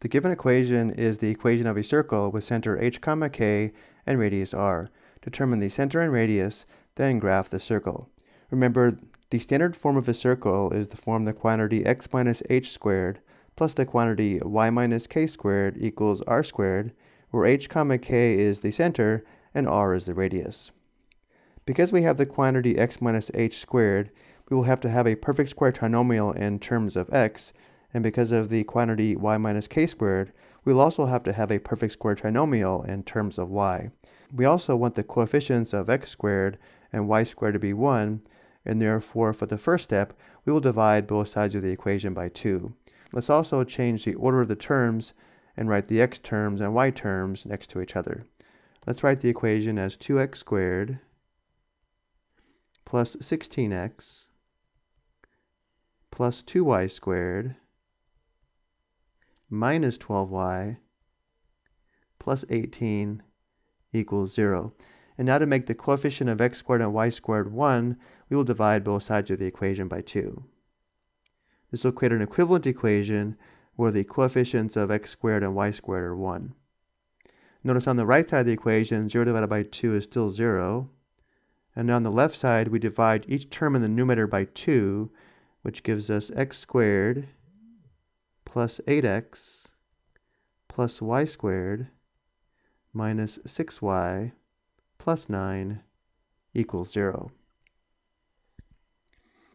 The given equation is the equation of a circle with center h comma k and radius r. Determine the center and radius, then graph the circle. Remember, the standard form of a circle is the form the quantity x minus h squared plus the quantity y minus k squared equals r squared, where h comma k is the center and r is the radius. Because we have the quantity x minus h squared, we will have to have a perfect square trinomial in terms of x, and because of the quantity y minus k squared, we'll also have to have a perfect square trinomial in terms of y. We also want the coefficients of x squared and y squared to be 1, and therefore for the first step, we will divide both sides of the equation by 2. Let's also change the order of the terms and write the x terms and y terms next to each other. Let's write the equation as 2x squared plus 16x plus 2y squared minus 12y plus 18 equals 0. And now to make the coefficient of x squared and y squared 1, we will divide both sides of the equation by 2. This will create an equivalent equation where the coefficients of x squared and y squared are 1. Notice on the right side of the equation, 0 divided by 2 is still 0. And on the left side, we divide each term in the numerator by 2, which gives us x squared plus 8x plus y squared minus 6y plus 9 equals 0.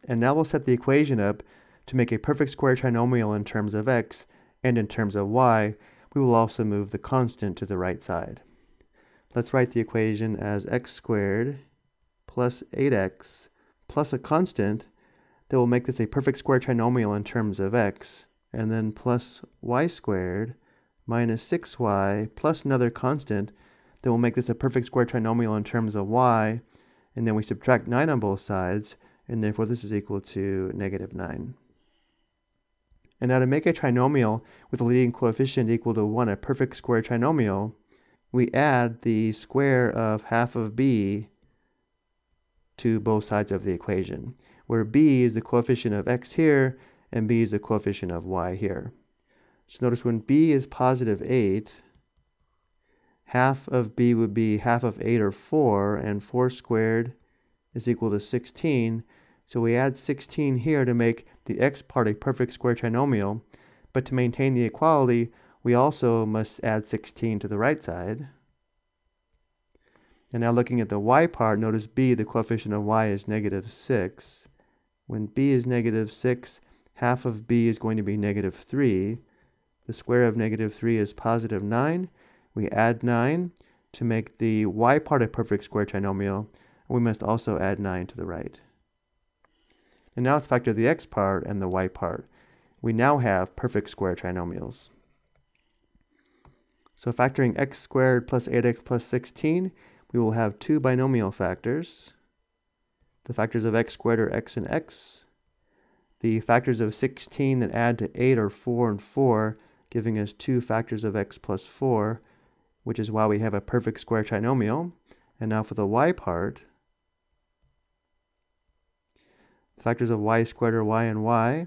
And now we'll set the equation up to make a perfect square trinomial in terms of x and in terms of y, we will also move the constant to the right side. Let's write the equation as x squared plus 8x plus a constant that will make this a perfect square trinomial in terms of x and then plus y squared minus 6y plus another constant that will make this a perfect square trinomial in terms of y, and then we subtract 9 on both sides, and therefore this is equal to negative 9. And now to make a trinomial with a leading coefficient equal to 1, a perfect square trinomial, we add the square of half of b to both sides of the equation, where b is the coefficient of x here, and b is the coefficient of y here. So notice when b is positive 8, half of b would be half of 8 or 4, and 4 squared is equal to 16. So we add 16 here to make the x part a perfect square trinomial, but to maintain the equality, we also must add 16 to the right side. And now looking at the y part, notice b, the coefficient of y is negative 6. When b is negative 6, half of b is going to be negative 3. The square of negative 3 is positive 9. We add 9 to make the y part a perfect square trinomial. We must also add 9 to the right. And now let's factor the x part and the y part. We now have perfect square trinomials. So factoring x squared plus 8x plus 16, we will have two binomial factors. The factors of x squared are x and x. The factors of 16 that add to 8 are 4 and 4, giving us two factors of x plus 4, which is why we have a perfect square trinomial. And now for the y part, the factors of y squared are y and y.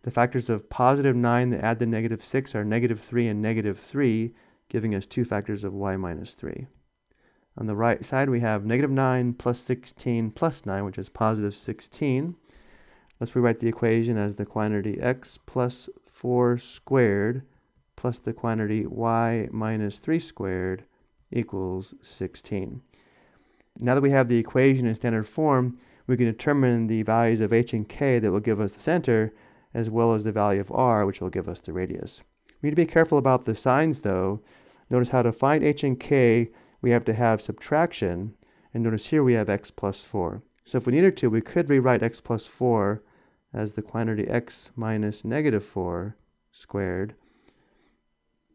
The factors of positive 9 that add to negative 6 are negative 3 and negative 3, giving us two factors of y minus 3. On the right side, we have negative 9 plus 16 plus 9, which is positive 16. Let's rewrite the equation as the quantity x plus 4 squared plus the quantity y minus 3 squared equals 16. Now that we have the equation in standard form, we can determine the values of h and k that will give us the center, as well as the value of r, which will give us the radius. We need to be careful about the signs, though. Notice how to find h and k, we have to have subtraction, and notice here we have x plus 4. So if we needed to, we could rewrite x plus 4 as the quantity x minus negative 4 squared.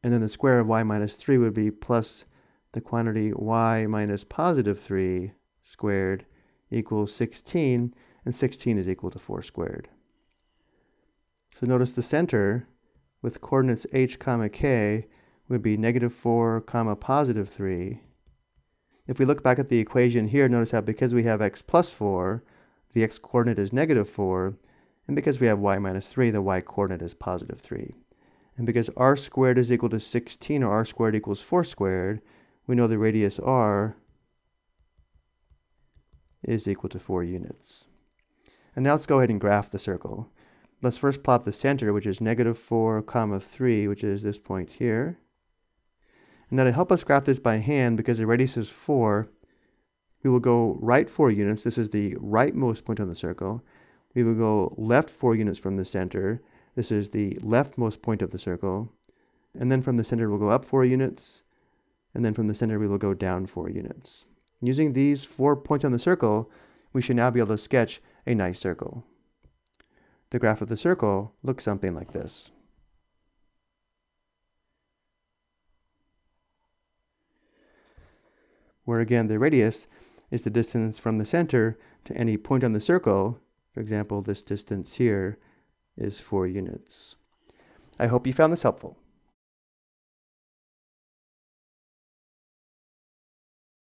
And then the square of y minus 3 would be plus the quantity y minus positive 3 squared equals 16, and 16 is equal to 4 squared. So notice the center with coordinates h comma k would be negative 4 comma positive 3. If we look back at the equation here, notice how because we have x plus 4, the x coordinate is negative 4, and because we have y minus 3, the y coordinate is positive 3. And because r squared is equal to 16 or r squared equals 4 squared, we know the radius r is equal to 4 units. And now let's go ahead and graph the circle. Let's first plot the center, which is negative 4 comma 3, which is this point here. And now to help us graph this by hand, because the radius is 4, we will go right 4 units. This is the rightmost point on the circle. We will go left 4 units from the center. This is the leftmost point of the circle. And then from the center, we'll go up 4 units. And then from the center, we will go down 4 units. Using these four points on the circle, we should now be able to sketch a nice circle. The graph of the circle looks something like this. Where again the radius is the distance from the center to any point on the circle. For example, this distance here is 4 units. I hope you found this helpful.